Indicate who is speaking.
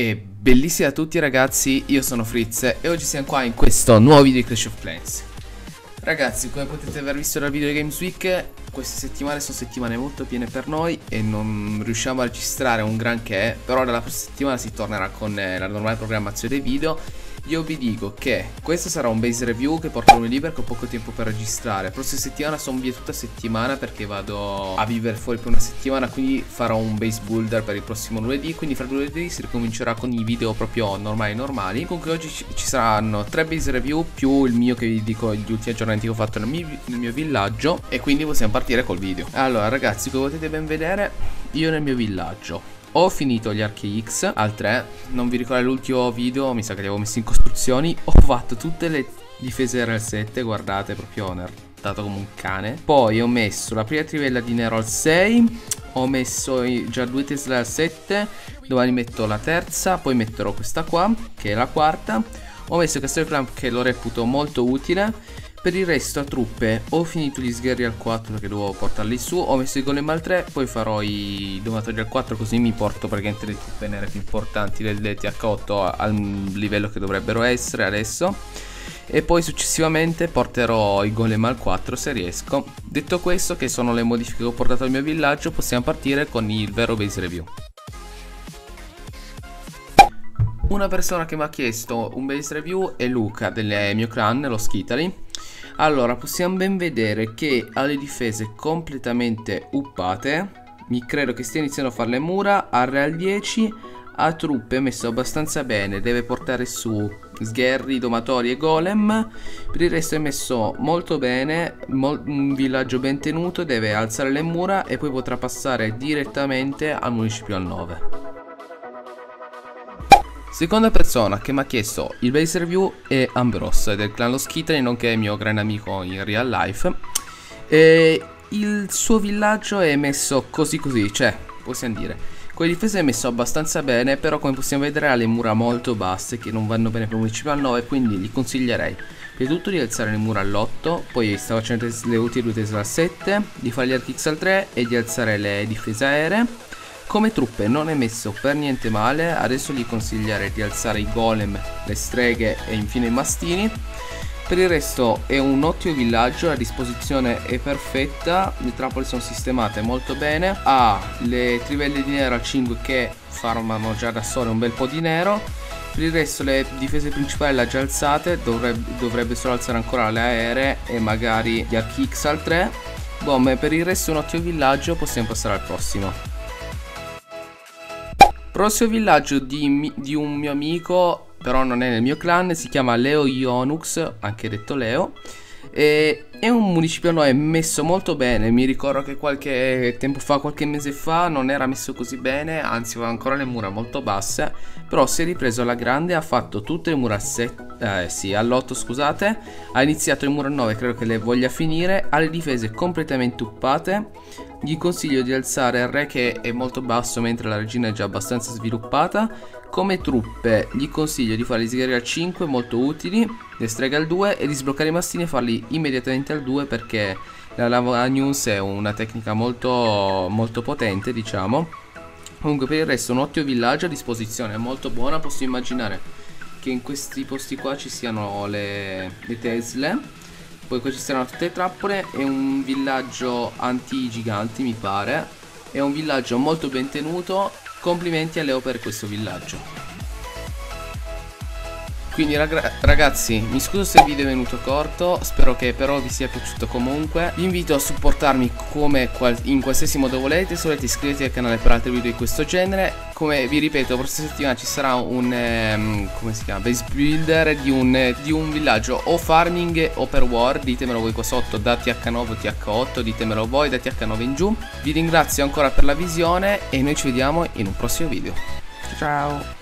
Speaker 1: E bellissimi a tutti ragazzi, io sono Fritz e oggi siamo qua in questo nuovo video di Clash of Clans. Ragazzi, come potete aver visto dal video Games Week, queste settimane sono settimane molto piene per noi e non riusciamo a registrare un granché Però dalla prossima settimana si tornerà con eh, la normale programmazione dei video io vi dico che questo sarà un base review che porta lunedì perché ho poco tempo per registrare. La prossima settimana sono via tutta settimana perché vado a vivere fuori per una settimana, quindi farò un base builder per il prossimo lunedì. Quindi fra lunedì si ricomincerà con i video proprio normali normali. Comunque oggi ci, saranno tre base review più il mio che vi dico gli ultimi aggiornamenti che ho fatto nel mio, nel mio villaggio. E quindi possiamo partire col video. Allora ragazzi, come potete ben vedere, io nel mio villaggio ho finito gli archi X al 3 Non vi ricordo l'ultimo video Mi sa che li avevo messi in costruzioni. Ho fatto tutte le difese RL7 Guardate proprio nerdato come un cane. Poi ho messo la prima trivella di Nero al 6 Ho messo già due Tesla al 7 Domani metto la terza Poi metterò questa qua Che è la quarta. Ho messo Castle Clamp che lo reputo molto utile per il resto a truppe ho finito gli sgherri al 4 perché dovevo portarli su Ho messo i golem al 3 Poi farò i domatori al 4 così mi porto praticamente le truppe nere più importanti del DTH8 al livello che dovrebbero essere adesso e poi successivamente porterò i golem al 4 se riesco. Detto questo, che sono le modifiche che ho portato al mio villaggio, possiamo partire con il vero base review. Una persona che mi ha chiesto un base review è Luca del mio clan, lo Skitali allora, possiamo ben vedere che ha le difese completamente uppate. Mi credo che stia iniziando a fare le mura. A Real 10 ha truppe messo abbastanza bene. Deve portare su sgherri, domatori e golem. Per il resto è messo molto bene. Mol un villaggio ben tenuto. Deve alzare le mura e poi potrà passare direttamente al municipio al 9. Seconda persona che mi ha chiesto il base review è Ambrose del clan Lo Skitany, nonché mio gran amico in real life. E il suo villaggio è messo così così, cioè, possiamo dire. Con le difese è messo abbastanza bene, però come possiamo vedere ha le mura molto basse che non vanno bene per un municipio al 9, quindi gli consiglierei prima di tutto di alzare le mura all'8, poi sta facendo le ultime due Tesla al 7, di fare gli archi al 3 e di alzare le difese aeree come truppe non è messo per niente male, adesso gli consiglierei di alzare i golem, le streghe e infine i mastini. Per il resto è un ottimo villaggio, la disposizione è perfetta, le trappole sono sistemate molto bene, ha le trivelle di nero a 5 che farmano già da sole un bel po' di nero, per il resto le difese principali le ha già alzate, dovrebbe, dovrebbe solo alzare ancora le aeree e magari gli archi X al 3. Boh, per il resto è un ottimo villaggio, possiamo passare al prossimo. Prossimo villaggio di, di, un mio amico, però non è nel mio clan, si chiama Leo Ionux, anche detto Leo. E è un municipio no, è messo molto bene, mi ricordo che qualche tempo fa, qualche mese fa non era messo così bene, anzi aveva ancora le mura molto basse, però si è ripreso alla grande, ha fatto tutte le mura a 7, eh, sì, all'8 scusate, ha iniziato mura a 9, credo che le voglia finire, ha le difese completamente uppate, gli consiglio di alzare il re che è molto basso mentre la regina è già abbastanza sviluppata. Come truppe gli consiglio di fare gli sgherri al 5 molto utili, le streghe al 2 e di sbloccare i mastini e farli immediatamente al 2 perché la lava news è una tecnica molto, molto potente diciamo. Comunque per il resto un ottimo villaggio a disposizione, molto buona, posso immaginare che in questi posti qua ci siano le, le Tesle poi ci saranno tutte le trappole È un villaggio anti-giganti mi pare È un villaggio molto ben tenuto Complimenti a Leo per questo villaggio quindi ragazzi mi scuso se il video è venuto corto Spero che però vi sia piaciuto comunque. Vi invito a supportarmi come in qualsiasi modo volete Se volete iscrivetevi al canale per altri video di questo genere. Come vi ripeto la prossima settimana ci sarà un um, Come si chiama? Base builder di un, di un villaggio o farming o per war Ditemelo voi qua sotto da TH9 o TH8 Ditemelo voi da TH9 in giù. Vi ringrazio ancora per la visione E noi ci vediamo in un prossimo video. Ciao